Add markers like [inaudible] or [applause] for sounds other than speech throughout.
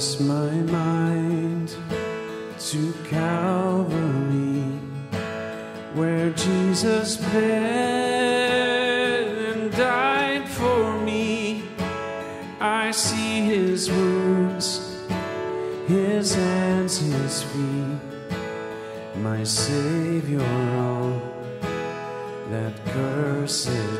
my mind to Calvary, where Jesus bled and died for me. I see his wounds, his hands, his feet, my Savior, all that cursed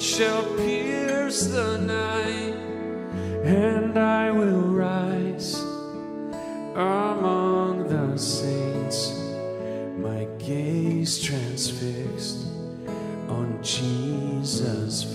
shall pierce the night, and I will rise among the saints, my gaze transfixed on Jesus.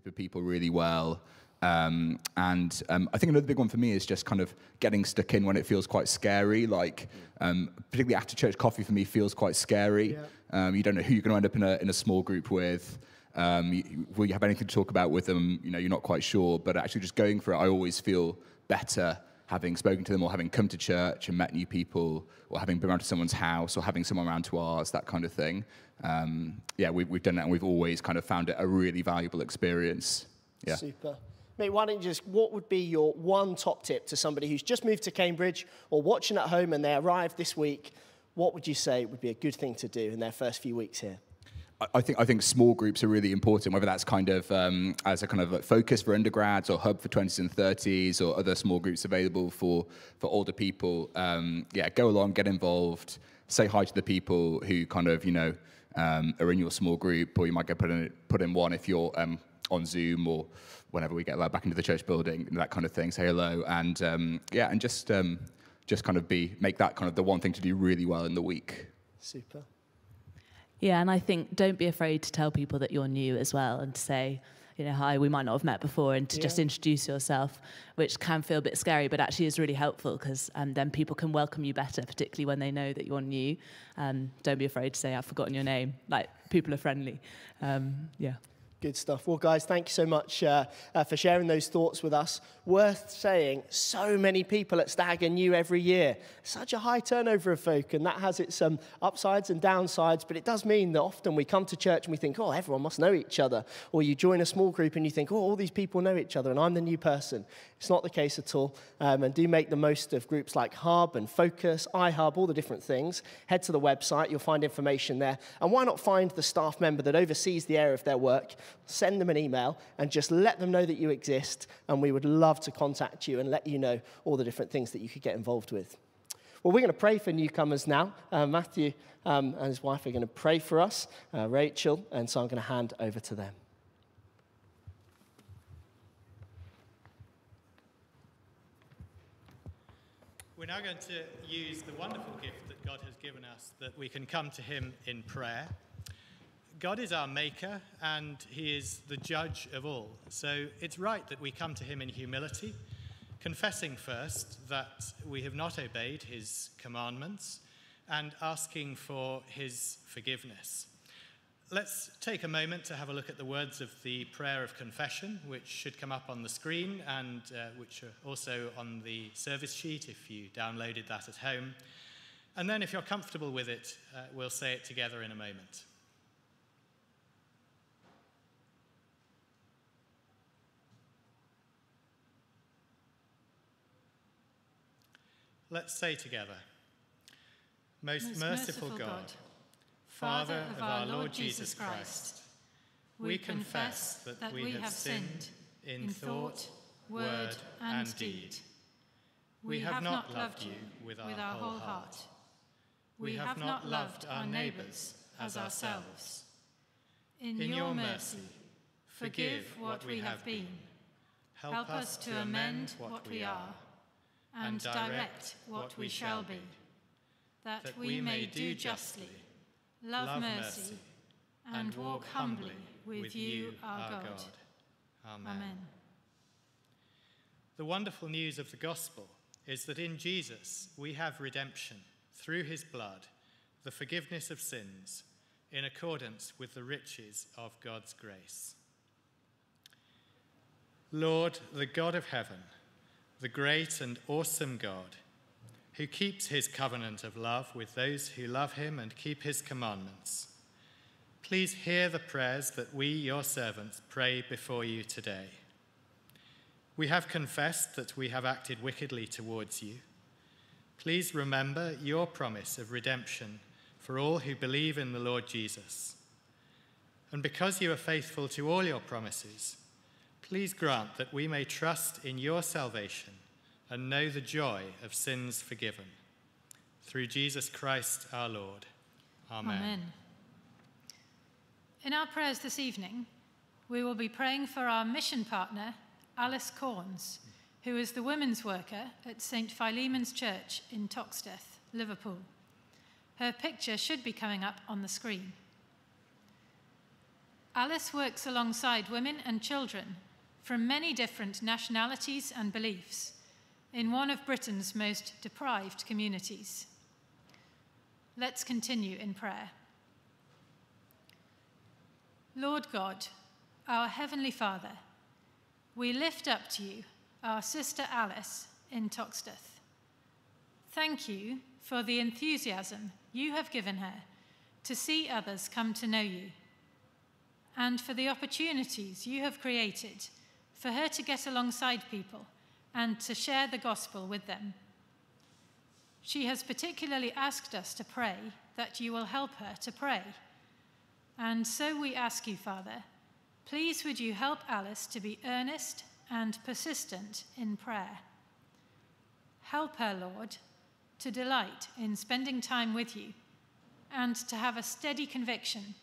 Group of people really well. Um, and um, I think another big one for me is just kind of getting stuck in when it feels quite scary. Like, um, particularly after church coffee for me feels quite scary. Yeah. Um, you don't know who you're going to end up in a, in a small group with. Um, you, will you have anything to talk about with them? You know, you're not quite sure. But actually, just going for it, I always feel better having spoken to them or having come to church and met new people or having been around to someone's house or having someone around to ours, that kind of thing. Um, yeah, we, we've done that and we've always kind of found it a really valuable experience. Yeah. Super. Mate, why don't you just, what would be your one top tip to somebody who's just moved to Cambridge or watching at home and they arrived this week? What would you say would be a good thing to do in their first few weeks here? I- think I think small groups are really important. Whether that's kind of um, as a kind of like focus for undergrads or hub for 20s and 30s or other small groups available for for older people. Um, yeah, go along, get involved, say hi to the people who kind of you know um, are in your small group, or you might get put in put in one if you're um, on Zoom or whenever we get back into the church building, that kind of thing. Say hello and um, yeah, and just um, just kind of be make that kind of the one thing to do really well in the week. Super. Yeah, and I think don't be afraid to tell people that you're new as well and to say, you know, hi, we might not have met before, and to just introduce yourself, which can feel a bit scary, but actually is really helpful because um, then people can welcome you better, particularly when they know that you're new. Um, don't be afraid to say, I've forgotten your name. Like, people are friendly. Um, yeah. Good stuff. Well, guys, thank you so much uh, uh, for sharing those thoughts with us. Worth saying, so many people at Stag are new every year. Such a high turnover of folk, and that has its um, upsides and downsides. But it does mean that often we come to church and we think, oh, everyone must know each other. Or you join a small group and you think, oh, all these people know each other, and I'm the new person. It's not the case at all. Um, and do make the most of groups like Hub and Focus, iHub, all the different things. Head to the website, you'll find information there. And why not find the staff member that oversees the area of their work, send them an email, and just let them know that you exist. And we would love to contact you and let you know all the different things that you could get involved with. Well, we're going to pray for newcomers now. Uh, Matthew um, and his wife are going to pray for us, uh, Rachel, and so I'm going to hand over to them. We're now going to use the wonderful gift that God has given us that we can come to Him in prayer. God is our maker and He is the judge of all. So it's right that we come to Him in humility, confessing first that we have not obeyed His commandments and asking for His forgiveness. Let's take a moment to have a look at the words of the prayer of confession, which should come up on the screen and uh, which are also on the service sheet if you downloaded that at home. And then, if you're comfortable with it, uh, we'll say it together in a moment. Let's say together Most, Most merciful, God, Father of our Lord Jesus Christ, we confess that we have sinned in thought, word, and deed. We have not loved you with our whole heart. We have not loved our neighbours as ourselves. In your mercy, forgive what we have been. Help us to amend what we are and direct what we shall be, that we may do justly, love mercy, and walk humbly with you, our God. Amen. Amen. The wonderful news of the gospel is that in Jesus we have redemption through his blood, the forgiveness of sins, in accordance with the riches of God's grace. Lord, the God of heaven, the great and awesome God, who keeps his covenant of love with those who love him and keep his commandments, please hear the prayers that we, your servants, pray before you today. We have confessed that we have acted wickedly towards you. Please remember your promise of redemption for all who believe in the Lord Jesus. And because you are faithful to all your promises, please grant that we may trust in your salvation and know the joy of sins forgiven. Through Jesus Christ our Lord. Amen. Amen. In our prayers this evening, we will be praying for our mission partner, Alice Corns, who is the women's worker at St. Philemon's Church in Toxteth, Liverpool. Her picture should be coming up on the screen. Alice works alongside women and children from many different nationalities and beliefs in one of Britain's most deprived communities. Let's continue in prayer. Lord God, our Heavenly Father, we lift up to you our sister Alice in Toxteth. Thank you for the enthusiasm you have given her to see others come to know you, and for the opportunities you have created for her to get alongside people and to share the gospel with them. She has particularly asked us to pray that you will help her to pray. And so we ask you, Father, please would you help Alice to be earnest and persistent in prayer. Help her, Lord, to delight in spending time with you and to have a steady conviction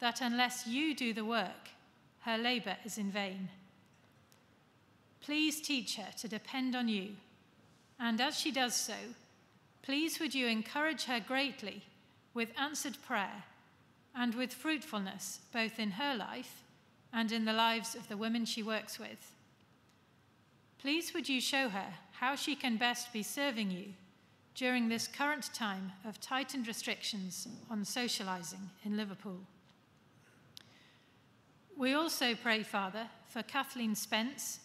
that unless you do the work, her labour is in vain. Please teach her to depend on you, and as she does so, please would you encourage her greatly with answered prayer and with fruitfulness both in her life and in the lives of the women she works with. Please would you show her how she can best be serving you during this current time of tightened restrictions on socialising in Liverpool. We also pray, Father, for Kathleen Spence,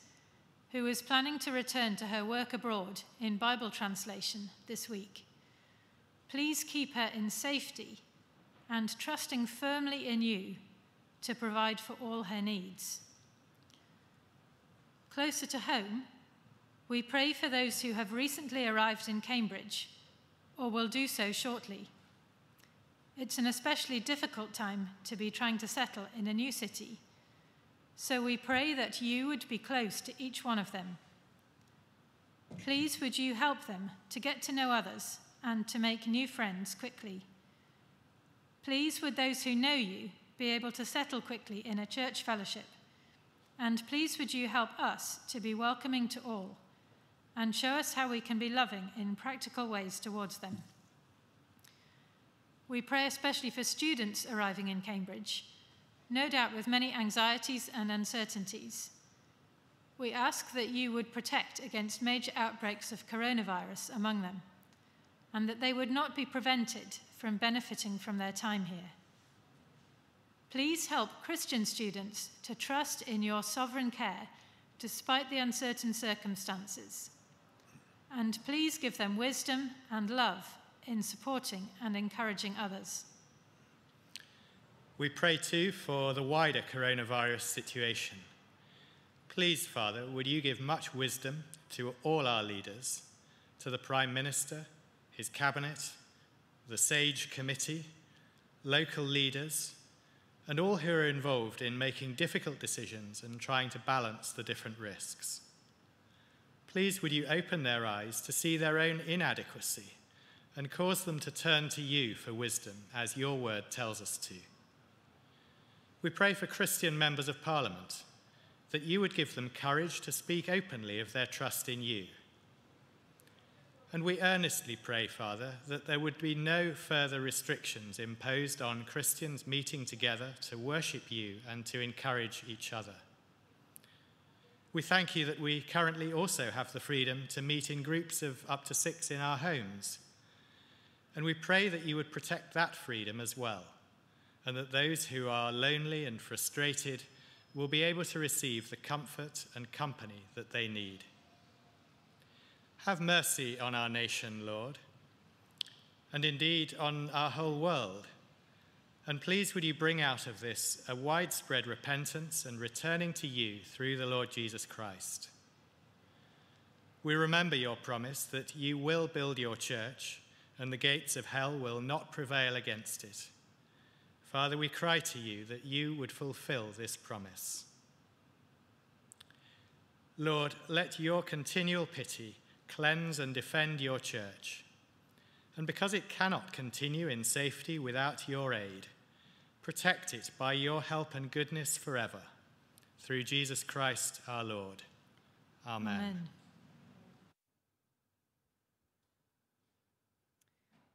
who is planning to return to her work abroad in Bible translation this week. Please keep her in safety and trusting firmly in you to provide for all her needs. Closer to home, we pray for those who have recently arrived in Cambridge or will do so shortly. It's an especially difficult time to be trying to settle in a new city, so we pray that you would be close to each one of them. Please would you help them to get to know others and to make new friends quickly. Please would those who know you be able to settle quickly in a church fellowship and please would you help us to be welcoming to all and show us how we can be loving in practical ways towards them. We pray especially for students arriving in Cambridge, no doubt with many anxieties and uncertainties. We ask that you would protect against major outbreaks of coronavirus among them, and that they would not be prevented from benefiting from their time here. Please help Christian students to trust in your sovereign care despite the uncertain circumstances. And please give them wisdom and love in supporting and encouraging others. We pray too for the wider coronavirus situation. Please, Father, would you give much wisdom to all our leaders, to the Prime Minister, his cabinet, the SAGE committee, local leaders, and all who are involved in making difficult decisions and trying to balance the different risks. Please would you open their eyes to see their own inadequacy and cause them to turn to you for wisdom, as your word tells us to. We pray for Christian members of Parliament that you would give them courage to speak openly of their trust in you and we earnestly pray, Father, that there would be no further restrictions imposed on Christians meeting together to worship you and to encourage each other. We thank you that we currently also have the freedom to meet in groups of up to six in our homes. And we pray that you would protect that freedom as well, and that those who are lonely and frustrated will be able to receive the comfort and company that they need. Have mercy on our nation, Lord, and indeed on our whole world. And please would you bring out of this a widespread repentance and returning to you through the Lord Jesus Christ. We remember your promise that you will build your church and the gates of hell will not prevail against it. Father, we cry to you that you would fulfill this promise. Lord, let your continual pity cleanse and defend your church. And because it cannot continue in safety without your aid, protect it by your help and goodness forever. Through Jesus Christ our Lord. Amen. Amen.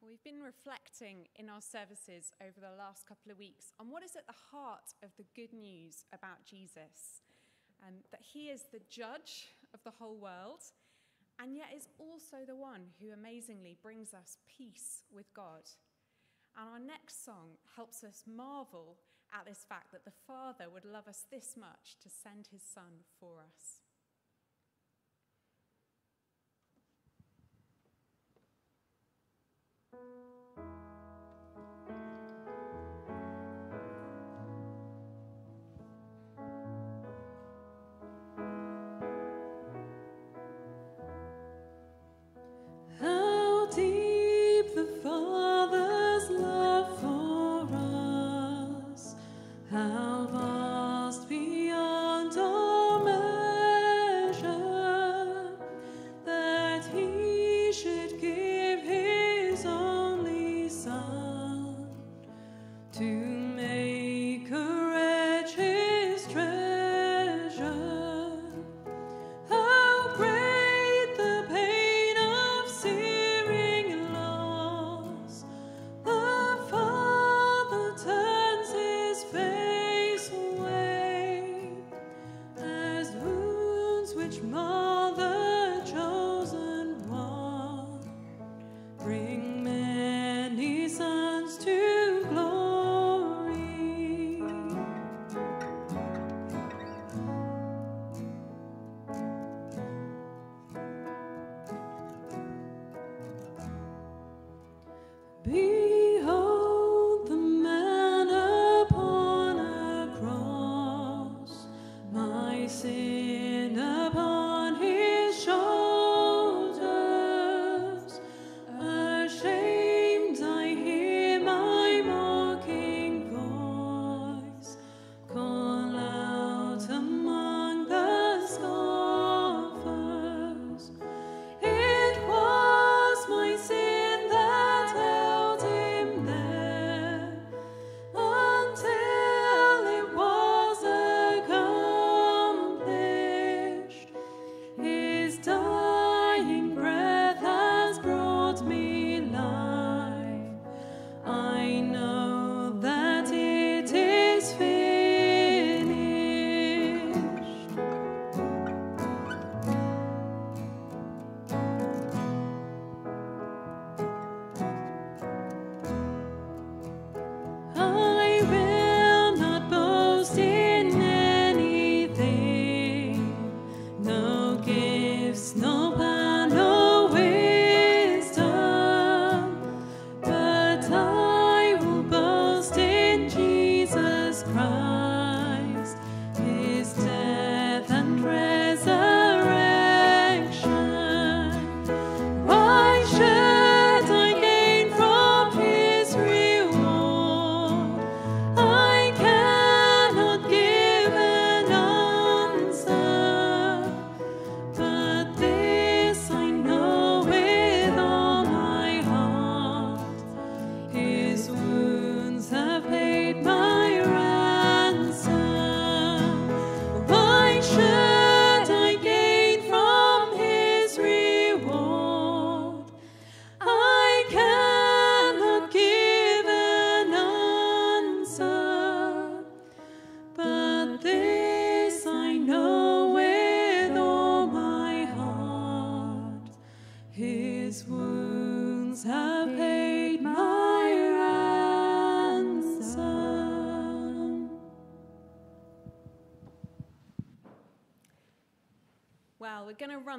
We we've been reflecting in our services over the last couple of weeks on what is at the heart of the good news about Jesus. Um, that he is the judge of the whole world, and yet is also the one who amazingly brings us peace with God. And our next song helps us marvel at this fact that the Father would love us this much to send his Son for us.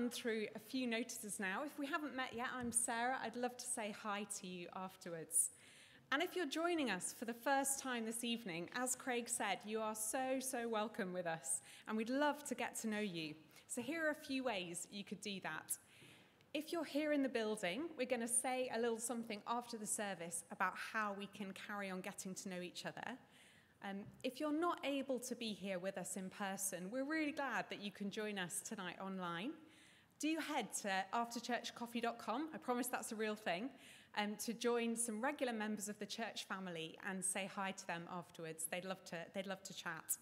Through a few notices now. If we haven't met yet, I'm Sarah. I'd love to say hi to you afterwards. And if you're joining us for the first time this evening, as Craig said, you are so, so welcome with us, and we'd love to get to know you. So here are a few ways you could do that. If you're here in the building, we're going to say a little something after the service about how we can carry on getting to know each other. Um, if you're not able to be here with us in person, we're really glad that you can join us tonight online. Do head to afterchurchcoffee.com, I promise that's a real thing, um, to join some regular members of the church family and say hi to them afterwards. They'd love to, they'd love to chat.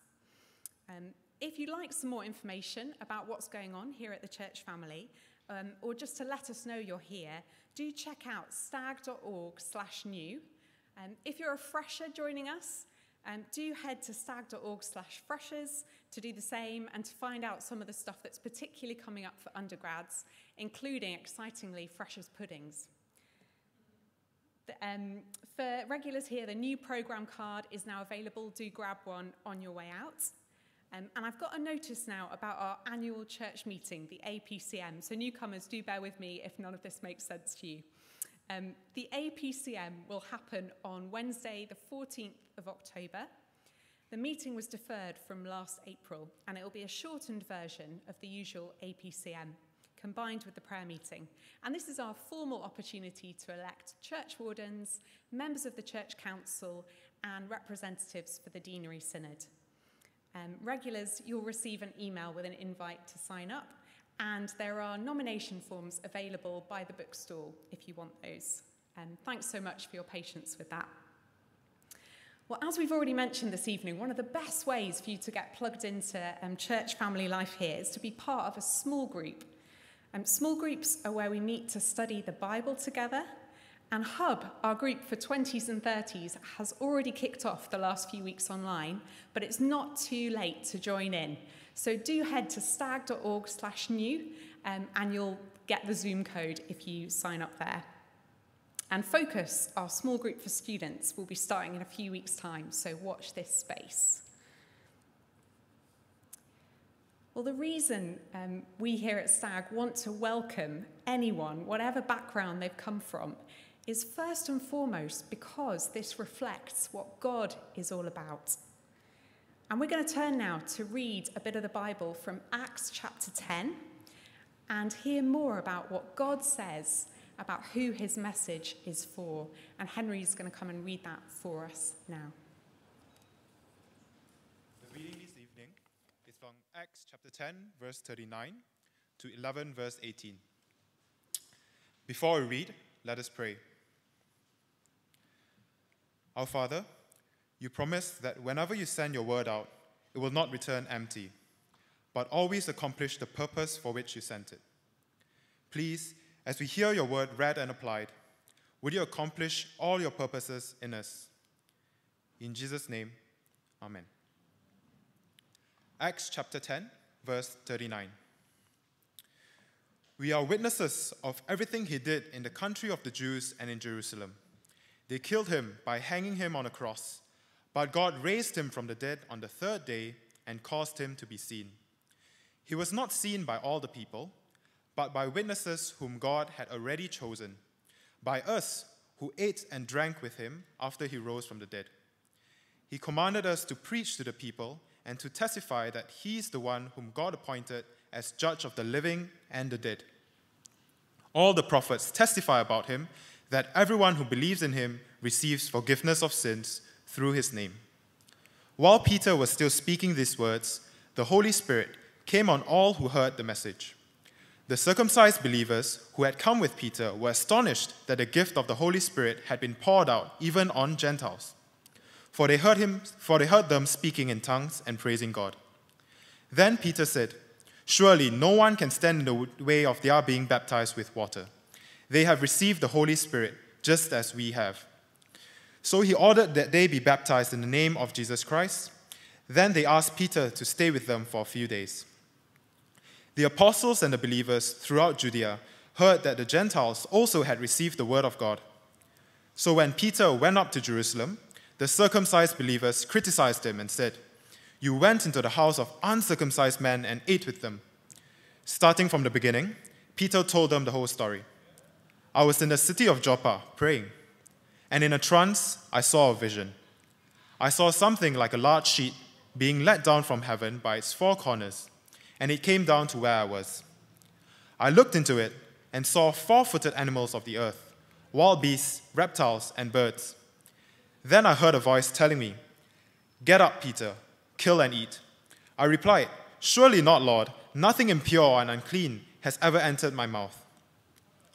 Um, if you'd like some more information about what's going on here at the church family, um, or just to let us know you're here, do check out stag.org slash new. Um, if you're a fresher joining us, um, do head to stag.org slash freshers to do the same and to find out some of the stuff that's particularly coming up for undergrads, including, excitingly, freshers' puddings. The, um, for regulars here, the new programme card is now available. Do grab one on your way out. Um, and I've got a notice now about our annual church meeting, the APCM. So, newcomers, do bear with me if none of this makes sense to you. Um, the APCM will happen on Wednesday, the 14th of October. The meeting was deferred from last April, and it will be a shortened version of the usual APCM combined with the prayer meeting. And this is our formal opportunity to elect church wardens, members of the church council, and representatives for the deanery synod. Um, regulars, you'll receive an email with an invite to sign up, and there are nomination forms available by the bookstall if you want those. Um, thanks so much for your patience with that. Well, as we've already mentioned this evening, one of the best ways for you to get plugged into um, church family life here is to be part of a small group um, small groups are where we meet to study the Bible together. And Hub, our group for 20s and 30s, has already kicked off the last few weeks online, but it's not too late to join in. So do head to stag.org slash new um, and you'll get the Zoom code if you sign up there. And Focus, our small group for students, will be starting in a few weeks' time, so watch this space. Well, the reason um, we here at STAG want to welcome anyone, whatever background they've come from, is first and foremost because this reflects what God is all about. And we're going to turn now to read a bit of the Bible from Acts chapter 10 and hear more about what God says about who his message is for. And Henry's going to come and read that for us now. The reading this evening is from Acts chapter 10, verse 39 to 11, verse 18. Before we read, let us pray. Our Father, you promise that whenever you send your word out, it will not return empty, but always accomplish the purpose for which you sent it. Please, as we hear your word read and applied, would you accomplish all your purposes in us? In Jesus' name, Amen. Acts chapter 10, verse 39. We are witnesses of everything he did in the country of the Jews and in Jerusalem. They killed him by hanging him on a cross, but God raised him from the dead on the third day and caused him to be seen. He was not seen by all the people, but by witnesses whom God had already chosen, by us who ate and drank with him after he rose from the dead. He commanded us to preach to the people and to testify that he is the one whom God appointed as judge of the living and the dead. All the prophets testify about him that everyone who believes in him receives forgiveness of sins through his name. While Peter was still speaking these words, the Holy Spirit came on all who heard the message. The circumcised believers who had come with Peter were astonished that the gift of the Holy Spirit had been poured out even on Gentiles for they heard him for they heard them speaking in tongues and praising God. Then Peter said, Surely no one can stand in the way of their being baptized with water. They have received the Holy Spirit just as we have. So he ordered that they be baptized in the name of Jesus Christ. Then they asked Peter to stay with them for a few days. The apostles and the believers throughout Judea heard that the Gentiles also had received the word of God. So when Peter went up to Jerusalem, the circumcised believers criticized him and said, You went into the house of uncircumcised men and ate with them. Starting from the beginning, Peter told them the whole story. I was in the city of Joppa praying, and in a trance I saw a vision. I saw something like a large sheet being let down from heaven by its four corners, and it came down to where I was. I looked into it and saw four footed animals of the earth, wild beasts, reptiles, and birds. Then I heard a voice telling me, Get up, Peter, kill and eat. I replied, Surely not, Lord. Nothing impure and unclean has ever entered my mouth.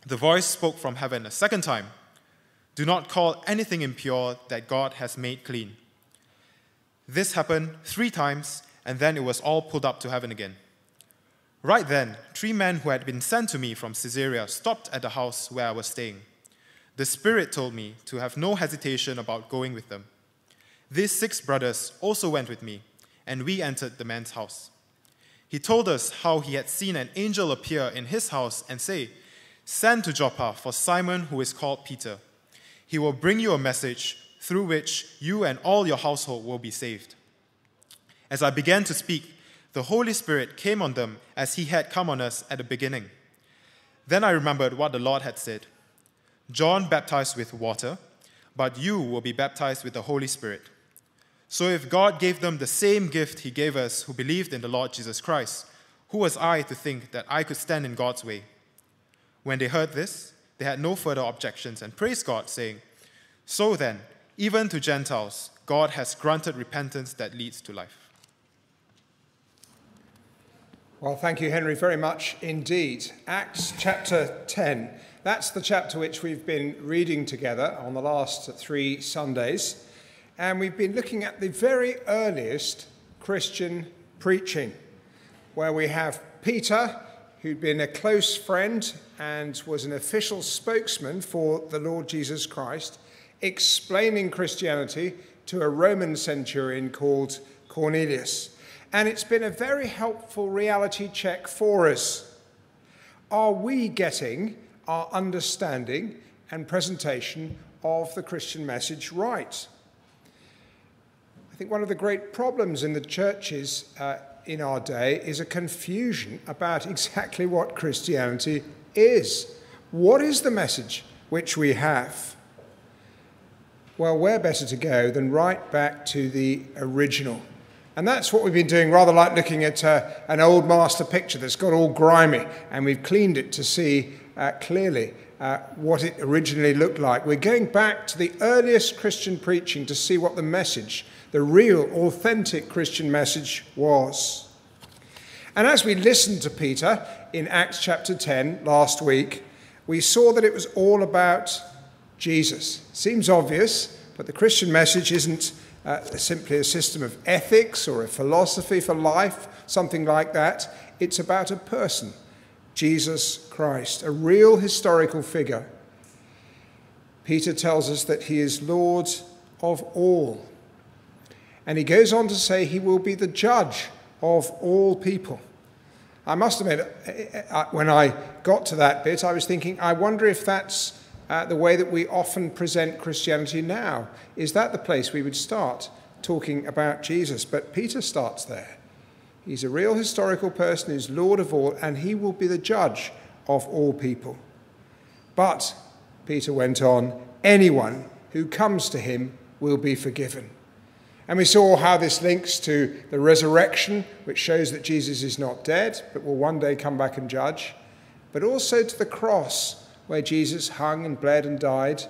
The voice spoke from heaven a second time Do not call anything impure that God has made clean. This happened three times, and then it was all pulled up to heaven again. Right then, three men who had been sent to me from Caesarea stopped at the house where I was staying. The Spirit told me to have no hesitation about going with them. These six brothers also went with me, and we entered the man's house. He told us how he had seen an angel appear in his house and say, Send to Joppa for Simon, who is called Peter. He will bring you a message through which you and all your household will be saved. As I began to speak, the Holy Spirit came on them as he had come on us at the beginning. Then I remembered what the Lord had said John baptized with water, but you will be baptized with the Holy Spirit. So if God gave them the same gift he gave us who believed in the Lord Jesus Christ, who was I to think that I could stand in God's way? When they heard this, they had no further objections and praised God, saying, So then, even to Gentiles, God has granted repentance that leads to life. Well, thank you, Henry, very much indeed. Acts chapter 10. That's the chapter which we've been reading together on the last three Sundays. And we've been looking at the very earliest Christian preaching, where we have Peter, who'd been a close friend and was an official spokesman for the Lord Jesus Christ, explaining Christianity to a Roman centurion called Cornelius. And it's been a very helpful reality check for us. Are we getting our understanding and presentation of the Christian message right? I think one of the great problems in the churches uh, in our day is a confusion about [laughs] exactly what Christianity is. What is the message which we have? Well, where better to go than right back to the original? And that's what we've been doing, rather like looking at uh, an old master picture that's got all grimy, and we've cleaned it to see uh, clearly uh, what it originally looked like. We're going back to the earliest Christian preaching to see what the message, the real, authentic Christian message was. And as we listened to Peter in Acts chapter 10 last week, we saw that it was all about Jesus. Seems obvious, but the Christian message isn't uh, simply a system of ethics or a philosophy for life, something like that. It's about a person, Jesus Christ, a real historical figure. Peter tells us that he is Lord of all. And he goes on to say he will be the judge of all people. I must admit, uh, uh, when I got to that bit, I was thinking, I wonder if that's uh, the way that we often present Christianity now. Is that the place we would start talking about Jesus? But Peter starts there. He's a real historical person who's Lord of all, and he will be the judge of all people. But, Peter went on, anyone who comes to him will be forgiven. And we saw how this links to the resurrection, which shows that Jesus is not dead, but will one day come back and judge, but also to the cross, where Jesus hung and bled and died,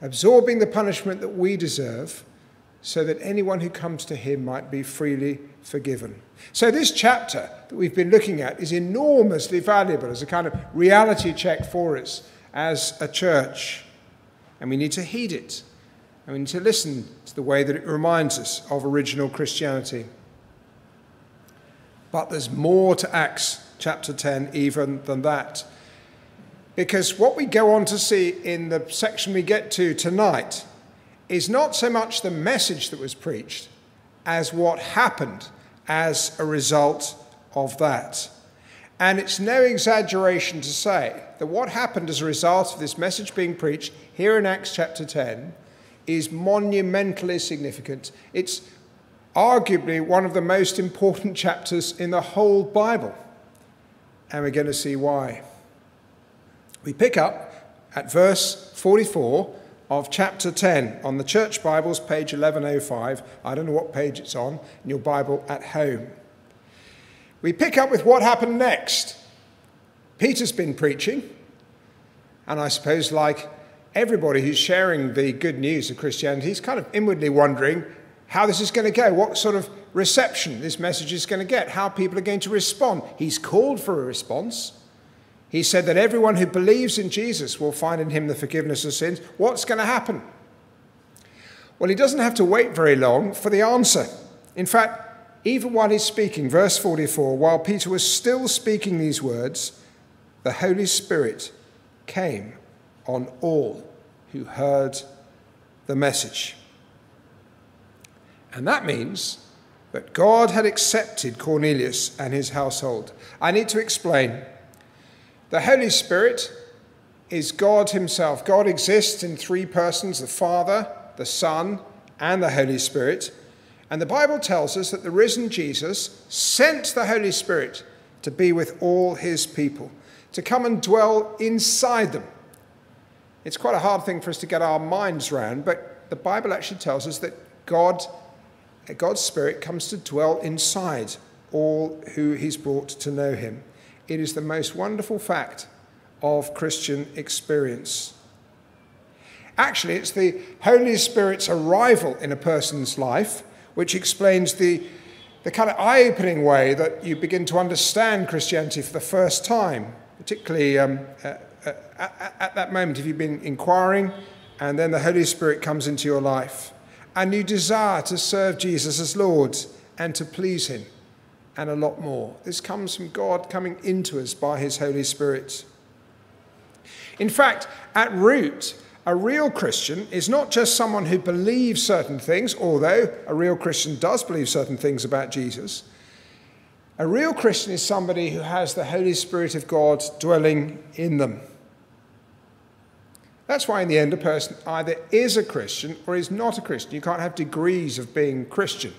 absorbing the punishment that we deserve, so that anyone who comes to him might be freely forgiven. So, this chapter that we've been looking at is enormously valuable as a kind of reality check for us as a church. And we need to heed it. And we need to listen to the way that it reminds us of original Christianity. But there's more to Acts chapter 10 even than that. Because what we go on to see in the section we get to tonight is not so much the message that was preached as what happened as a result of that. And it's no exaggeration to say that what happened as a result of this message being preached here in Acts chapter 10 is monumentally significant. It's arguably one of the most important [laughs] chapters in the whole Bible. And we're going to see why. We pick up at verse 44 of chapter 10 on the Church Bibles, page 1105. I don't know what page it's on in your Bible at home. We pick up with what happened next. Peter's been preaching, and I suppose, like everybody who's sharing the good news of Christianity, he's kind of inwardly wondering how this is going to go, what sort of reception this message is going to get, how people are going to respond. He's called for a response. He said that everyone who believes in Jesus will find in him the forgiveness of sins. What's going to happen? Well, he doesn't have to wait very long for the answer. In fact, even while he's speaking, verse 44, while Peter was still speaking these words, the Holy Spirit came on all who heard the message. And that means that God had accepted Cornelius and his household. I need to explain. The Holy Spirit is God Himself. God exists in three persons the Father, the Son, and the Holy Spirit. And the Bible tells us that the risen Jesus sent the Holy Spirit to be with all His people, to come and dwell inside them. It's quite a hard thing for us to get our minds round, but the Bible actually tells us that God, God's Spirit comes to dwell inside all who He's brought to know Him. It is the most wonderful fact of Christian experience. Actually, it's the Holy Spirit's arrival in a person's life which explains the, the kind of eye opening way that you begin to understand Christianity for the first time, particularly um, uh, uh, at, at that moment if you've been inquiring and then the Holy Spirit comes into your life and you desire to serve Jesus as Lord and to please Him and a lot more. This comes from God coming into us by His Holy Spirit. In fact, at root, a real Christian is not just someone who believes certain things, although a real Christian does believe certain things about Jesus. A real Christian is somebody who has the Holy Spirit of God dwelling in them. That's why, in the end, a person either is a Christian or is not a Christian. You can't have degrees of being Christian.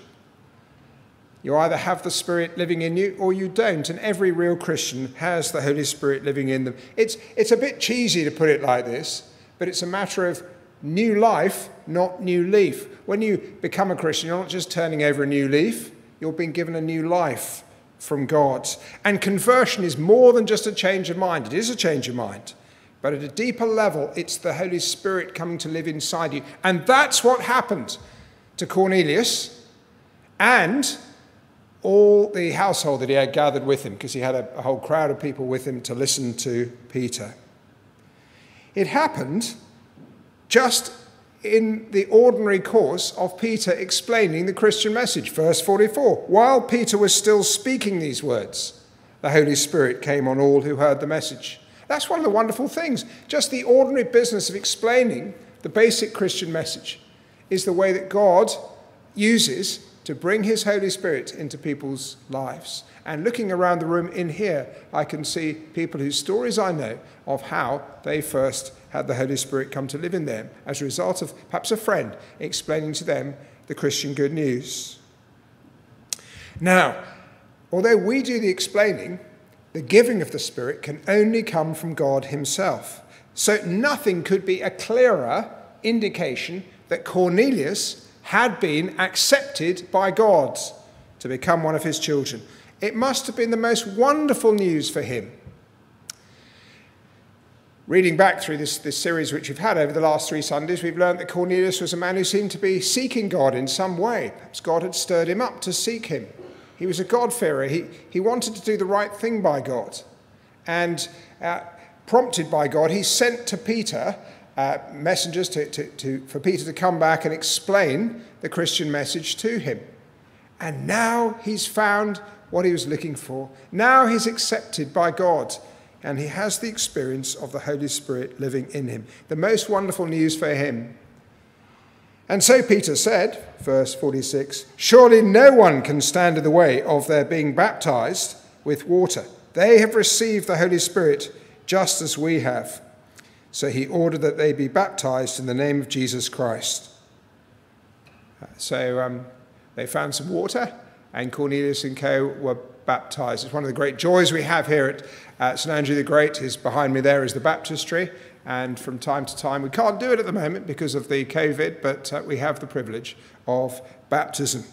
You either have the Spirit living in you or you don't. And every real Christian has the Holy Spirit living in them. It's, it's a bit cheesy to put it like this, but it's a matter of new life, not new leaf. When you become a Christian, you're not just turning over a new leaf, you're being given a new life from God. And conversion is more than just a change of mind, it is a change of mind. But at a deeper level, it's the Holy Spirit coming to live inside you. And that's what happened to Cornelius and all the household that he had gathered with him, because he had a, a, whole crowd of people with him to listen to Peter. It happened just in the ordinary course of Peter explaining the Christian message. Verse 44 While Peter was still speaking these words, the Holy Spirit came on all who heard the message. That's one of the wonderful things. Just the ordinary business of explaining the basic Christian message is the way that God uses to bring His Holy Spirit into people's lives. And looking around the room in here, I can see people whose stories I know of how they first had the Holy Spirit come to live in them as a result of perhaps a friend explaining to them the Christian good news. Now, although we do the explaining, the giving of the Spirit can only come from God Himself. So nothing could be a clearer indication that Cornelius had been accepted by God to become one of his children. It must have been the most wonderful news for him. Reading back through this, this series which we've had over the last three Sundays, we've learned that Cornelius was a man who seemed to be seeking God in some way. Perhaps God had stirred him up to seek him. He was a God-fearer. He, he wanted to do the right thing by God. And uh, prompted by God, he sent to Peter uh, messengers to, to, to, for Peter to come back and explain the Christian message to him. And now he's found what he was looking for. Now he's accepted by God and he has the experience of the Holy Spirit living in him. The most wonderful news for him. And so Peter said, verse 46 Surely no one can stand in the way of their being baptized with water. They have received the Holy Spirit just as we have. So he ordered that they be baptized in the name of Jesus Christ. So um, they found some water, and Cornelius and co were baptized. It's one of the great joys we have here at uh, St Andrew the Great. Is behind me there is the baptistry, and from time to time we can't do it at the moment because of the COVID, but uh, we have the privilege of baptism.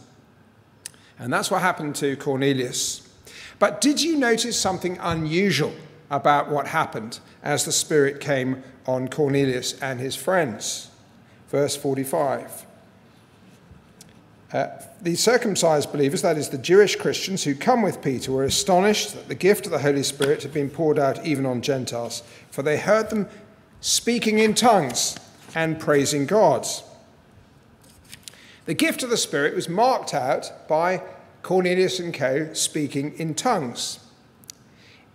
And that's what happened to Cornelius. But did you notice something unusual about what happened as the Spirit came on Cornelius and his friends. Verse 45. Uh, the circumcised believers, that is, the Jewish Christians who come with Peter, were astonished that the gift of the Holy Spirit had been poured out even on Gentiles, for they heard them speaking in tongues and praising God. The gift of the Spirit was marked out by Cornelius and co. speaking in tongues.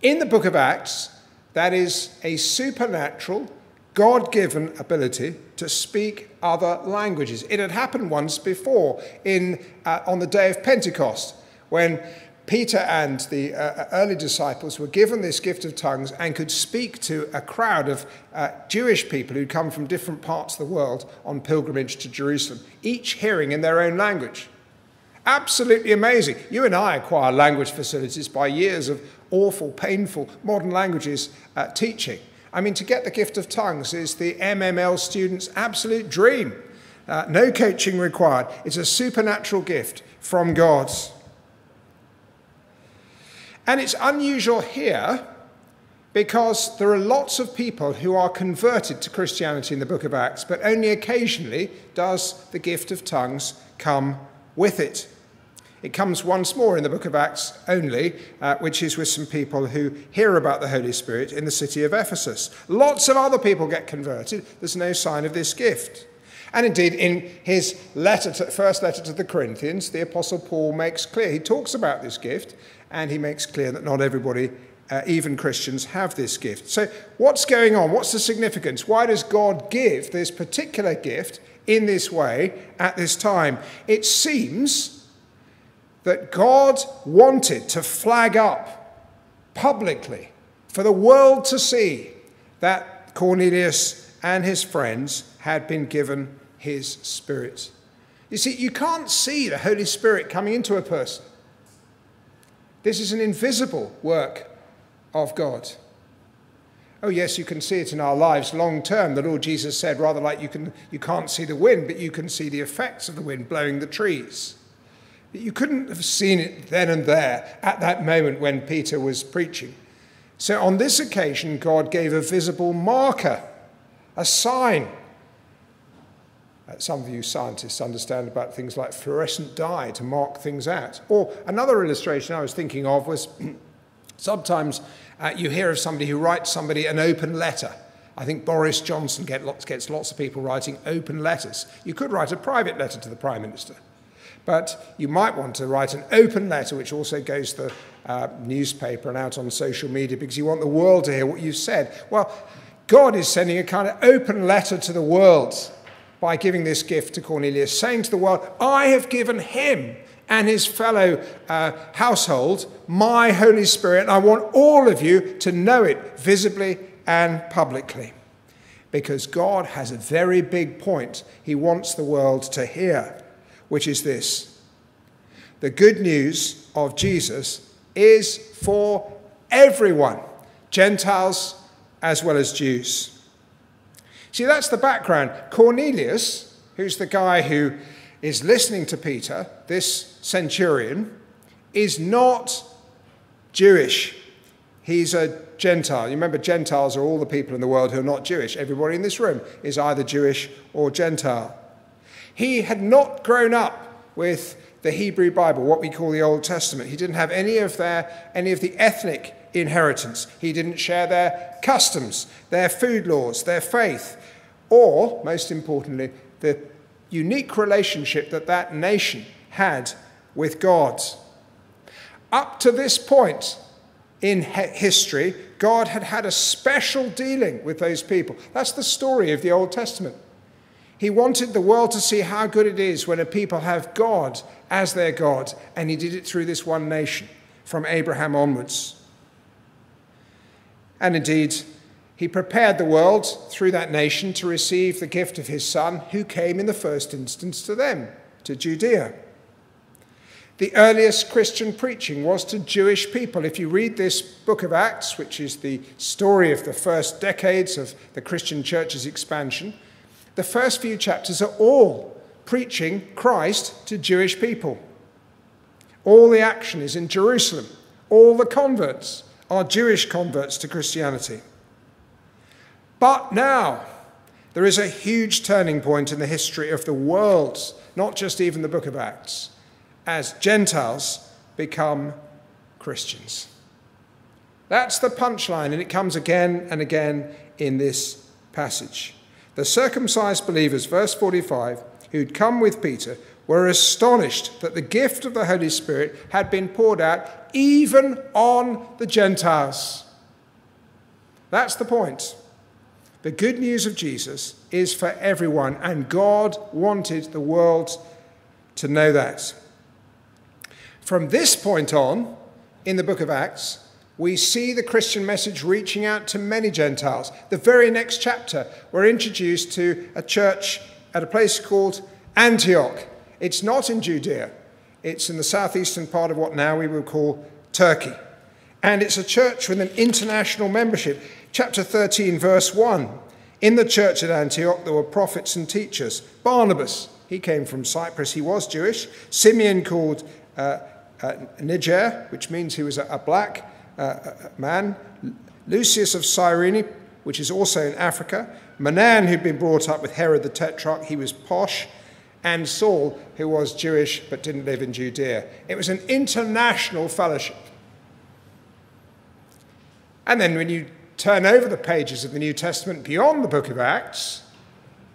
In the book of Acts, that is a supernatural, God given ability to speak other languages. It had happened once before in, uh, on the day of Pentecost when Peter and the uh, early disciples were given this gift of tongues and could speak to a crowd of uh, Jewish people who'd come from different parts of the world on pilgrimage to Jerusalem, each hearing in their own language. Absolutely amazing. You and I acquire language facilities by years of awful, painful modern languages uh, teaching. I mean, to get the gift of tongues is the MML student's absolute dream. Uh, no coaching required. It's a supernatural gift from God. And it's unusual here because there are lots of people who are converted to Christianity in the book of Acts, but only occasionally does the gift of tongues come with it. It comes once more in the book of Acts only, uh, which is with some people who hear about the Holy Spirit in the city of Ephesus. Lots of other people get converted. There's no sign of this gift. And indeed, in his letter to, first letter to the Corinthians, the Apostle Paul makes clear, he talks about this gift, and he makes clear that not everybody, uh, even Christians, have this gift. So, what's going on? What's the significance? Why does God give this particular gift in this way at this time? It seems that God wanted to flag up publicly for the world to see that Cornelius and his friends had been given his Spirit. You see, you can't see the Holy Spirit coming into a person. This is an invisible work of God. Oh, yes, you can see it in our lives long term. The Lord Jesus said, rather like you, can, you can't see the wind, but you can see the effects of the wind blowing the trees. You couldn't have seen it then and there at that moment when Peter was preaching. So on this occasion, God gave a visible marker, a sign uh, some of you scientists understand about things like fluorescent dye to mark things out. Or another illustration I was thinking of was [clears throat] sometimes uh, you hear of somebody who writes somebody an open letter. I think Boris Johnson get lots, gets lots of people writing open letters. You could write a private letter to the Prime Minister, but you might want to write an open letter which also goes to the uh, newspaper and out on social media because you want the world to hear what you've said. Well, God is sending a kind of open letter to the world by giving this gift to Cornelius, saying to the world, I have given him and his fellow uh, household my Holy Spirit, and I want all of you to know it visibly and publicly. Because God has a very big point he wants the world to hear, which is this the good news of Jesus is for everyone, Gentiles as well as Jews. See, that's the background. Cornelius, who's the guy who is listening to Peter, this centurion, is not Jewish. He's a Gentile. You remember, Gentiles are all the people in the world who are not Jewish. Everybody in this room is either Jewish or Gentile. He had not grown up with the Hebrew Bible, what we call the Old Testament. He didn't have any of their any of the ethnic inheritance. He didn't share their customs, their food laws, their faith or, most importantly, the unique relationship that that nation had with God. Up to this point in history, God had had a special dealing with those people. That's the story of the Old Testament. He wanted the world to see how good it is when a people have God as their God, and he did it through this one nation from Abraham onwards. And indeed, he prepared the world through that nation to receive the gift of his Son, who came in the first instance to them, to Judea. The earliest Christian preaching was to Jewish people. If you read this book of Acts, which is the story of the first decades of the Christian church's expansion, the first few chapters are all preaching Christ to Jewish people. All the action is in Jerusalem. All the converts are Jewish converts to Christianity. But now, there is a huge turning point in the history of the world, not just even the book of Acts, as Gentiles become Christians. That's the punchline, and it comes again and again in this passage. The circumcised believers, verse 45, who'd come with Peter, were astonished that the gift of the Holy Spirit had been poured out even on the Gentiles. That's the point. The good news of Jesus is for everyone, and God wanted the world to know that. From this point on, in the book of Acts, we see the Christian message reaching out to many Gentiles. The very next chapter, we're introduced to a church at a place called Antioch. It's not in Judea, it's in the southeastern part of what now we would call Turkey. And it's a church with an international membership. Chapter 13, verse 1. In the church at Antioch, there were prophets and teachers. Barnabas, he came from Cyprus, he was Jewish. Simeon, called uh, uh, Niger, which means he was a, a black uh, man. Lucius of Cyrene, which is also in Africa. Manaen, who'd been brought up with Herod the Tetrarch, he was posh. And Saul, who was Jewish but didn't live in Judea. It was an international fellowship. And then when you turn over the pages of the New Testament beyond the book of Acts,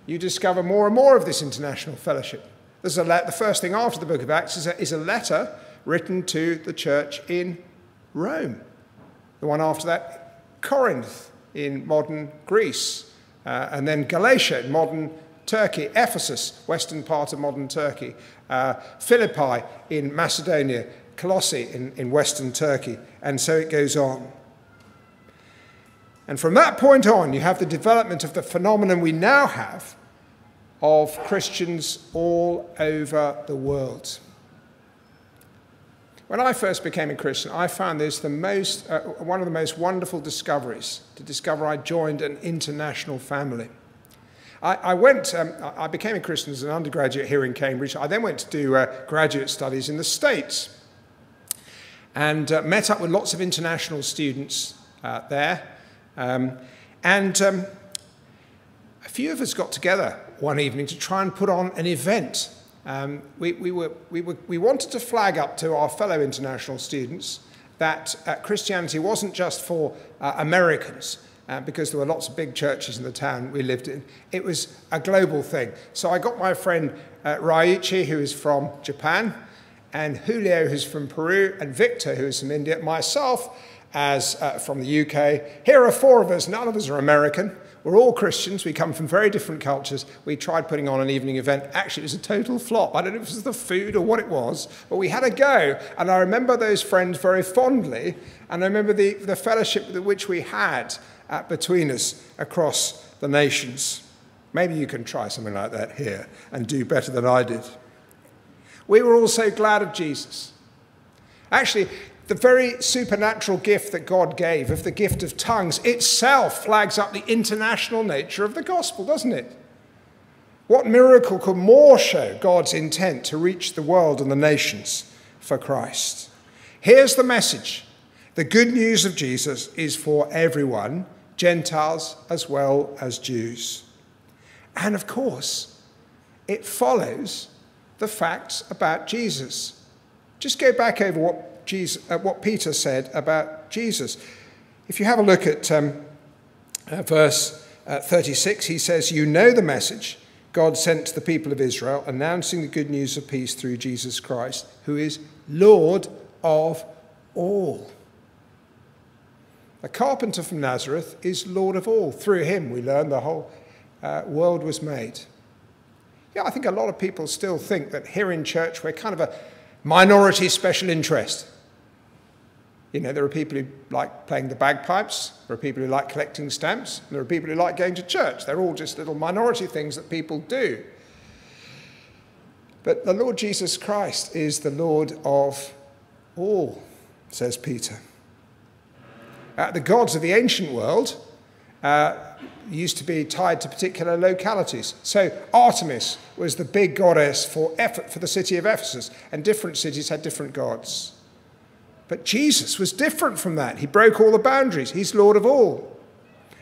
you discover more and more of this international fellowship. There's a le- the first thing after the book of Acts is a, is a letter written to the church in Rome. The one after that, Corinth in modern Greece, uh, and then Galatia in modern Turkey, Ephesus, western part of modern Turkey, uh, Philippi in Macedonia, Colossae in, in western Turkey, and so it goes on. And from that point on, you have the development of the phenomenon we now have of Christians all over the world. When I first became a Christian, I found this the most, uh, one of the most wonderful discoveries to discover I joined an international family. I, I went, um, I became a Christian as an undergraduate here in Cambridge. I then went to do uh, graduate studies in the States and uh, met up with lots of international students uh, there. Um, and um, a few of us got together one evening to try and put on an event. Um, we, we, were, we, were, we wanted to flag up to our fellow international students that uh, Christianity wasn't just for uh, Americans, uh, because there were lots of big churches in the town we lived in. It was a global thing. So I got my friend uh, who is from Japan, and Julio, who's from Peru, and Victor, who is from India, myself, as uh, from the UK. Here are four of us, none of us are American. We're all Christians. We come from very different cultures. We tried putting on an evening event. Actually, it was a total flop. I don't know if it was the food or what it was, but we had a go. And I remember those friends very fondly. And I remember the, the fellowship which we had uh, between us across the nations. Maybe you can try something like that here and do better than I did. We were all so glad of Jesus. Actually, the very supernatural gift that God gave, of the gift of tongues, itself flags up the international nature of the gospel, doesn't it? What miracle could more show God's intent to reach the world and the nations for Christ? Here's the message the good news of Jesus is for everyone, Gentiles as well as Jews. And of course, it follows the facts about Jesus. Just go back over what Jesus, uh, what Peter said about Jesus. If you have a look at um, uh, verse uh, 36, he says, You know the message God sent to the people of Israel, announcing the good news of peace through Jesus Christ, who is Lord of all. A carpenter from Nazareth is Lord of all. Through him, we learn the whole uh, world was made. Yeah, I think a lot of people still think that here in church we're kind of a minority special interest. You know, there are people who like playing the bagpipes, there are people who like collecting stamps, there are people who like going to church. They're all just little minority things that people do. But the Lord Jesus Christ is the Lord of all, says Peter. Uh, the gods of the ancient world uh, used to be tied to particular localities. So Artemis was the big goddess for, effort, for the city of Ephesus, and different cities had different gods. But Jesus was different from that. He broke all the boundaries. He's Lord of all.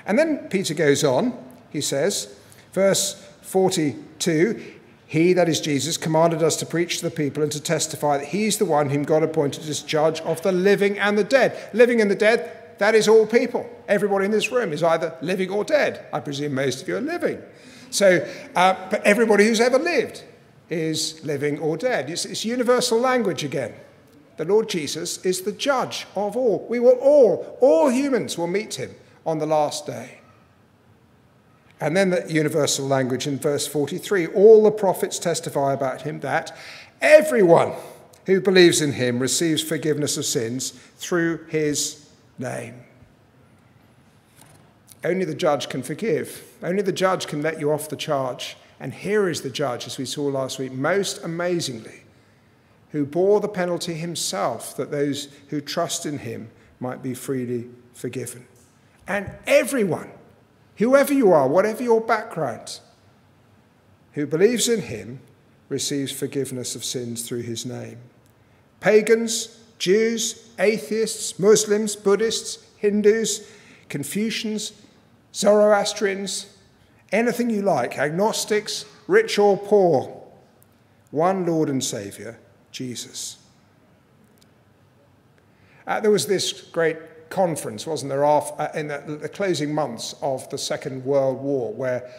And then Peter goes on, he says, verse 42 He, that is Jesus, commanded us to preach to the people and to testify that He's the one whom God appointed as judge of the living and the dead. Living and the dead, that is all people. Everybody in this room is either living or dead. I presume most of you are living. So, uh, but everybody who's ever lived. is living or dead. It's, it's universal language again. The Lord Jesus is the judge of all. We will all, all humans will meet him on the last day. And then the universal language in verse 43 all the prophets testify about him that everyone who believes in him receives forgiveness of sins through his name. Only the judge can forgive, only the judge can let you off the charge. And here is the judge, as we saw last week, most amazingly, who bore the penalty himself that those who trust in him might be freely forgiven. And everyone, whoever you are, whatever your background, who believes in him receives forgiveness of sins through his name. Pagans, Jews, atheists, Muslims, Buddhists, Hindus, Confucians, Zoroastrians, anything you like, agnostics, rich or poor, one Lord and Saviour, Jesus. Uh, there was this great conference, wasn't there, uh, in the, the closing months of the Second World War, where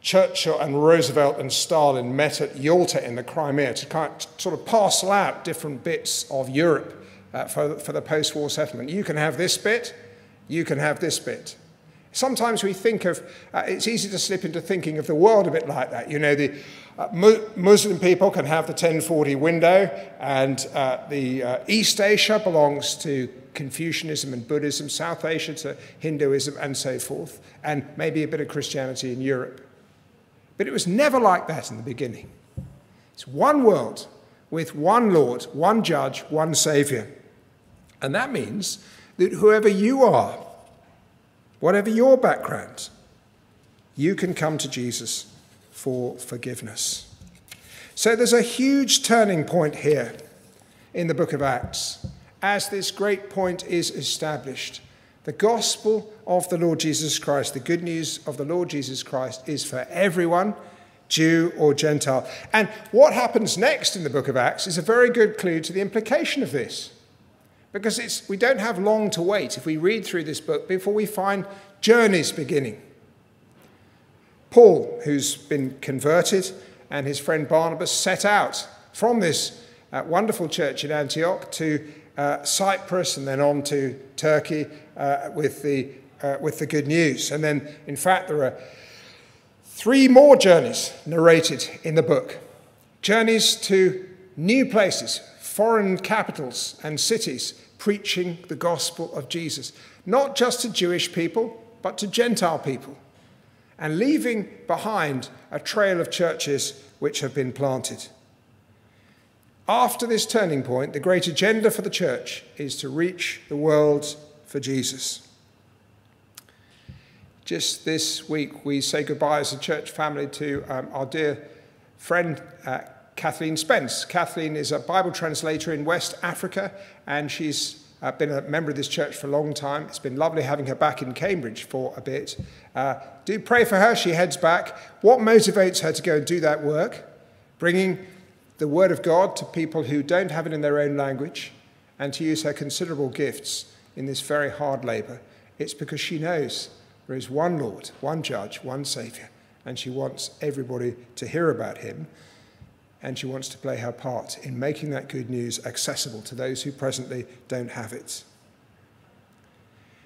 Churchill and Roosevelt and Stalin met at Yalta in the Crimea to kind of, sort of parcel out different bits of Europe uh, for, for the post war settlement. You can have this bit, you can have this bit. Sometimes we think of, uh, it's easy to slip into thinking of the world a bit like that. You know, the uh, mu- Muslim people can have the 1040 window, and uh, the uh, East Asia belongs to Confucianism and Buddhism, South Asia to Hinduism, and so forth, and maybe a bit of Christianity in Europe. But it was never like that in the beginning. It's one world with one Lord, one judge, one Savior. And that means that whoever you are, whatever your background, you can come to Jesus for forgiveness. So there's a huge turning point here in the book of Acts as this great point is established. The gospel of the Lord Jesus Christ, the good news of the Lord Jesus Christ, is for everyone, Jew or Gentile. And what happens next in the book of Acts is a very good clue to the implication of this. Because it's, we don't have long to wait if we read through this book before we find journeys beginning. Paul, who's been converted, and his friend Barnabas set out from this uh, wonderful church in Antioch to uh, Cyprus and then on to Turkey uh, with, the, uh, with the good news. And then, in fact, there are three more journeys narrated in the book journeys to new places, foreign capitals and cities preaching the gospel of Jesus, not just to Jewish people, but to Gentile people, and leaving behind a trail of churches which have been planted. After this turning point, the great agenda for the church is to reach the world for Jesus. Just this week, we say goodbye as a church family to um, our dear friend uh, Kathleen Spence. Kathleen is a Bible translator in West Africa, and she's uh, been a member of this church for a long time. It's been lovely having her back in Cambridge for a bit. Uh, do pray for her. She heads back. What motivates her to go and do that work? Bringing the Word of God to people who don't have it in their own language and to use her considerable gifts in this very hard labor. It's because she knows there is one Lord, one Judge, one Saviour, and she wants everybody to hear about him and she wants to play her part in making that good news accessible to those who presently don't have it.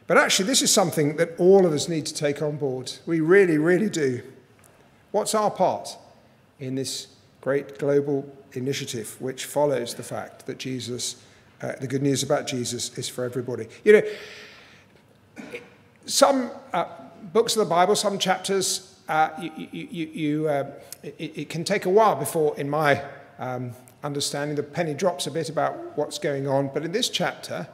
But actually, this is something that all of us need to take on board. We really, really do. What's our part in this great global initiative which follows the fact that Jesus, uh, the good news about Jesus, is for everybody? You know, some uh, books of the Bible, some chapters uh, you, you, you, uh, it, it, can take a while before, in my um, understanding, the penny drops a bit about what's going on. But in this chapter,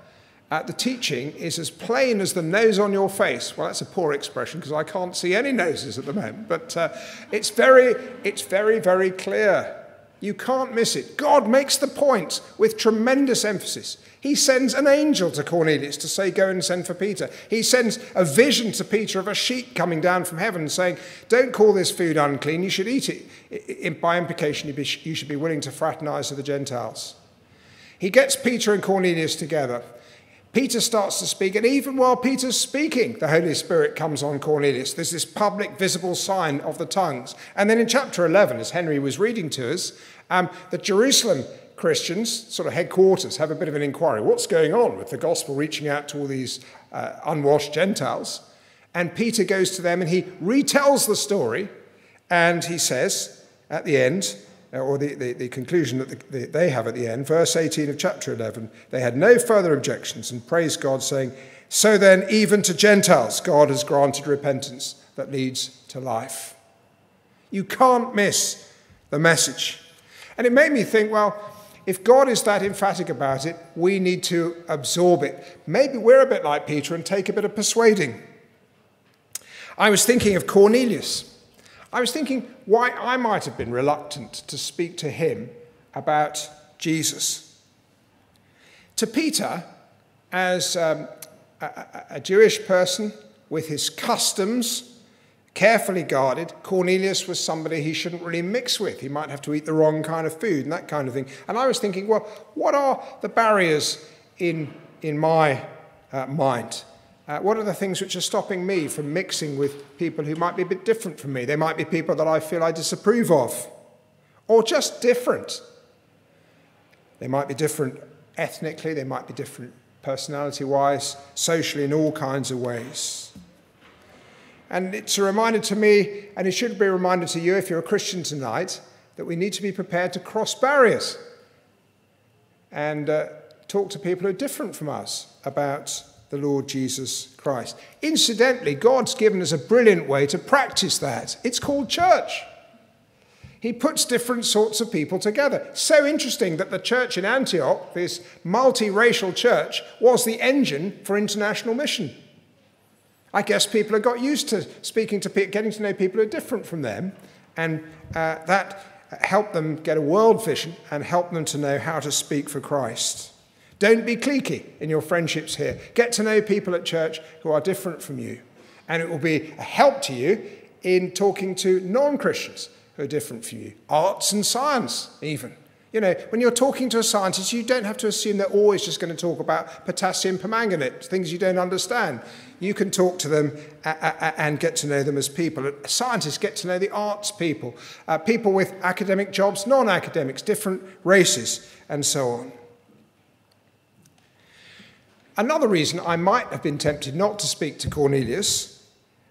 uh, the teaching is as plain as the nose on your face. Well, that's a poor expression because I can't see any noses at the moment. But uh, it's, very, it's very, very clear. You can't miss it. God makes the point with tremendous emphasis. He sends an angel to Cornelius to say, Go and send for Peter. He sends a vision to Peter of a sheep coming down from heaven saying, Don't call this food unclean, you should eat it. By implication, you should be willing to fraternize with the Gentiles. He gets Peter and Cornelius together. Peter starts to speak, and even while Peter's speaking, the Holy Spirit comes on Cornelius. There's this public, visible sign of the tongues. And then in chapter 11, as Henry was reading to us, um, the Jerusalem Christians, sort of headquarters, have a bit of an inquiry. What's going on with the gospel reaching out to all these uh, unwashed Gentiles? And Peter goes to them and he retells the story, and he says at the end, uh, or the, the, the conclusion that the, the, they have at the end, verse 18 of chapter 11, they had no further objections and praised God, saying, So then, even to Gentiles, God has granted repentance that leads to life. You can't miss the message. And it made me think, well, if God is that emphatic about it, we need to absorb it. Maybe we're a bit like Peter and take a bit of persuading. I was thinking of Cornelius. I was thinking why I might have been reluctant to speak to him about Jesus. To Peter, as um, a, a Jewish person with his customs carefully guarded, Cornelius was somebody he shouldn't really mix with. He might have to eat the wrong kind of food and that kind of thing. And I was thinking, well, what are the barriers in, in my uh, mind? Uh, what are the things which are stopping me from mixing with people who might be a bit different from me? They might be people that I feel I disapprove of, or just different. They might be different ethnically, they might be different personality wise, socially, in all kinds of ways. And it's a reminder to me, and it should be a reminder to you if you're a Christian tonight, that we need to be prepared to cross barriers and uh, talk to people who are different from us about the Lord Jesus Christ. Incidentally, God's given us a brilliant way to practice that. It's called church. He puts different sorts of people together. So interesting that the church in Antioch, this multiracial church, was the engine for international mission. I guess people have got used to speaking to people, getting to know people who are different from them, and uh, that helped them get a world vision and helped them to know how to speak for Christ. Don't be cliquey in your friendships here. Get to know people at church who are different from you. And it will be a help to you in talking to non Christians who are different from you. Arts and science, even. You know, when you're talking to a scientist, you don't have to assume they're always just going to talk about potassium permanganate, things you don't understand. You can talk to them and get to know them as people. Scientists get to know the arts people, uh, people with academic jobs, non academics, different races, and so on. Another reason I might have been tempted not to speak to Cornelius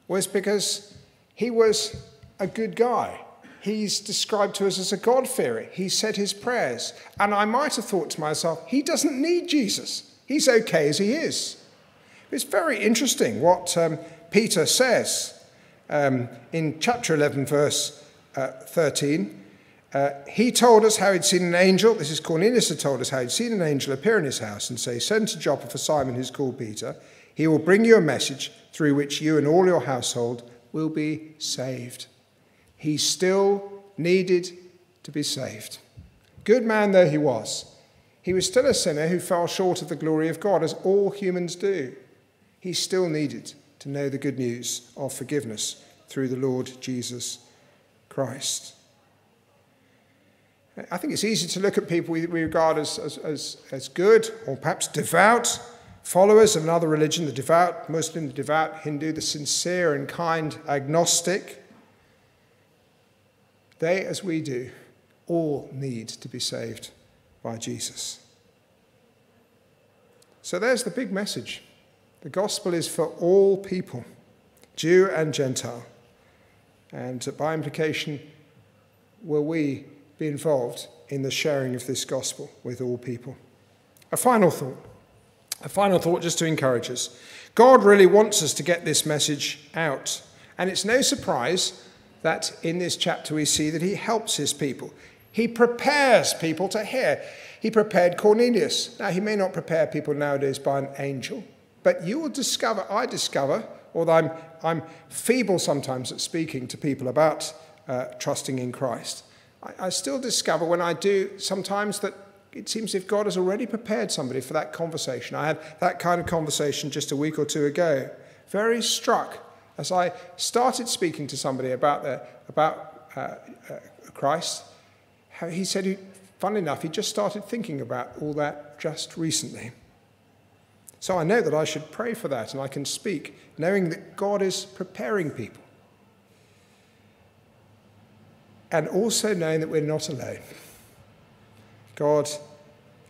was because he was a good guy. He's described to us as a God-fearer. He said his prayers. And I might have thought to myself, he doesn't need Jesus. He's okay as he is. It's very interesting what um, Peter says um, in chapter 11, verse uh, 13. Uh, he told us how he'd seen an angel. This is Cornelius had told us how he'd seen an angel appear in his house and say, Send to Joppa for Simon, who's called Peter. He will bring you a message through which you and all your household will be saved. He still needed to be saved. Good man though he was, he was still a sinner who fell short of the glory of God, as all humans do. He still needed to know the good news of forgiveness through the Lord Jesus Christ. I think it's easy to look at people we, regard as, as, as, as good or perhaps devout followers of another religion, the devout Muslim, the devout Hindu, the sincere and kind agnostic. They, as we do, all need to be saved by Jesus. So there's the big message. The gospel is for all people, Jew and Gentile. And by implication, will we be involved in the sharing of this gospel with all people. A final thought. A final thought just to encourage us. God really wants us to get this message out. And it's no surprise that in this chapter we see that he helps his people. He prepares people to hear. He prepared Cornelius. Now, he may not prepare people nowadays by an angel, but you will discover, I discover, although I'm, I'm feeble sometimes at speaking to people about uh, trusting in Christ, I, I still discover when I do sometimes that it seems if God has already prepared somebody for that conversation. I had that kind of conversation just a week or two ago. Very struck as I started speaking to somebody about, the, about uh, uh, Christ. He said, he, funnily enough, he just started thinking about all that just recently. So I know that I should pray for that and I can speak, knowing that God is preparing people. And also knowing that we're not alone. God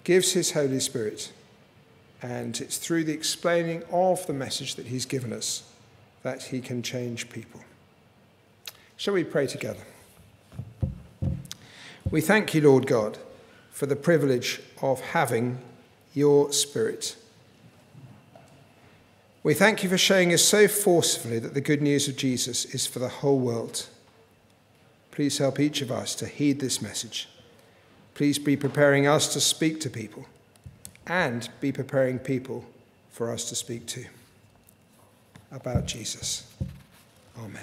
gives his Holy Spirit, and it's through the explaining of the message that he's given us that he can change people. Shall we pray together? We thank you, Lord God, for the privilege of having your Spirit. We thank you for showing us so forcefully that the good news of Jesus is for the whole world. Please help each of us to heed this message. Please be preparing us to speak to people and be preparing people for us to speak to about Jesus. Amen.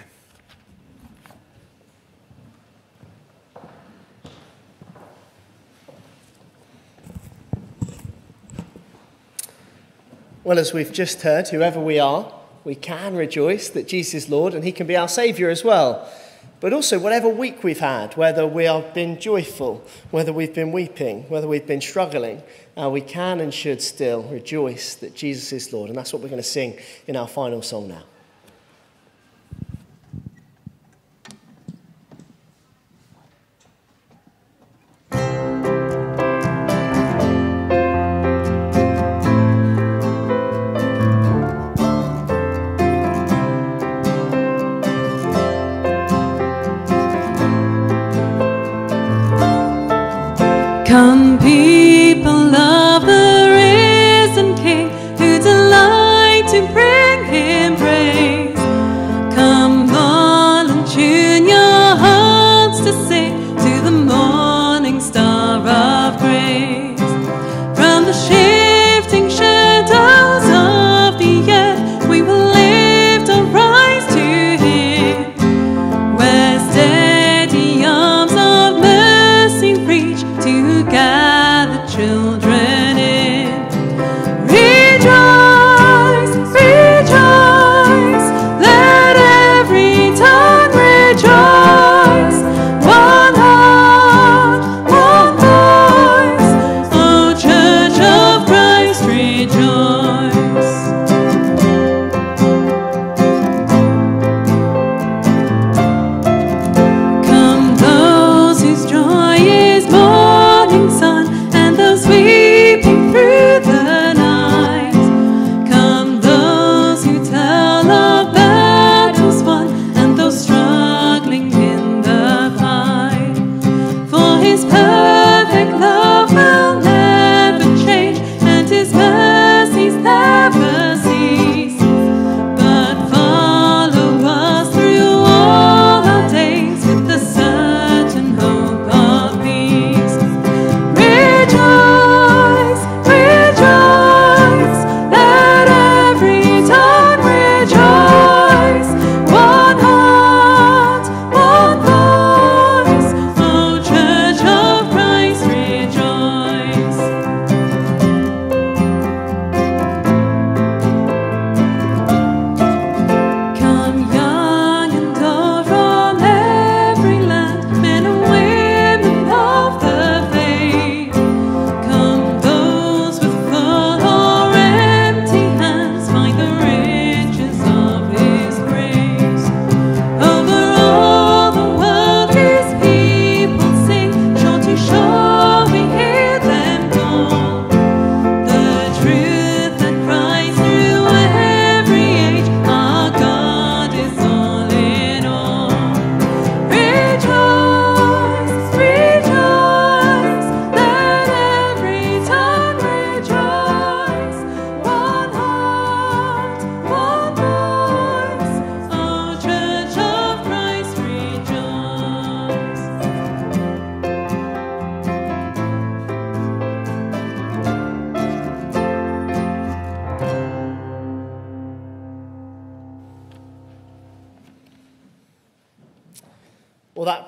Well, as we've just heard, whoever we are, we can rejoice that Jesus is Lord and He can be our Saviour as well. But also, whatever week we've had, whether we have been joyful, whether we've been weeping, whether we've been struggling, uh, we can and should still rejoice that Jesus is Lord. And that's what we're going to sing in our final song now.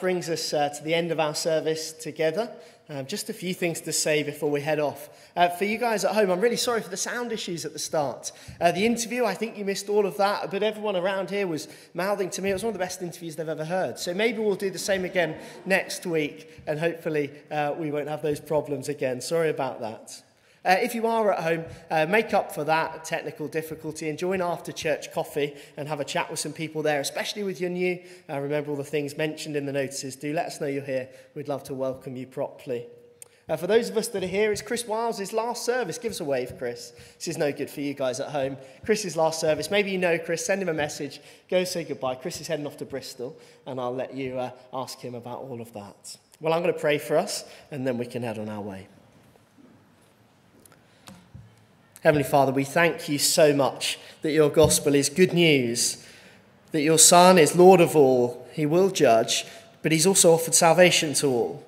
Brings us uh, to the end of our service together. Um, just a few things to say before we head off. Uh, for you guys at home, I'm really sorry for the sound issues at the start. Uh, the interview, I think you missed all of that, but everyone around here was mouthing to me. It was one of the best interviews they've ever heard. So maybe we'll do the same again next week, and hopefully uh, we won't have those problems again. Sorry about that. Uh, if you are at home, uh, make up for that technical difficulty and join after church coffee and have a chat with some people there, especially with your new. Uh, remember all the things mentioned in the notices. Do let us know you're here. We'd love to welcome you properly. Uh, for those of us that are here, it's Chris Wiles' last service. Give us a wave, Chris. This is no good for you guys at home. Chris's last service. Maybe you know Chris. Send him a message. Go say goodbye. Chris is heading off to Bristol, and I'll let you uh, ask him about all of that. Well, I'm going to pray for us, and then we can head on our way. Heavenly Father, we thank you so much that your gospel is good news, that your Son is Lord of all. He will judge, but he's also offered salvation to all.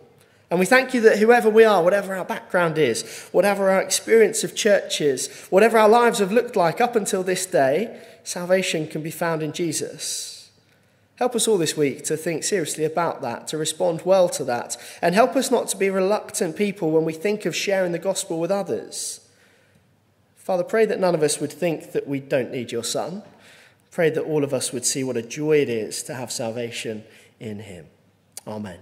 And we thank you that whoever we are, whatever our background is, whatever our experience of church is, whatever our lives have looked like up until this day, salvation can be found in Jesus. Help us all this week to think seriously about that, to respond well to that, and help us not to be reluctant people when we think of sharing the gospel with others. Father, pray that none of us would think that we don't need your Son. Pray that all of us would see what a joy it is to have salvation in him. Amen.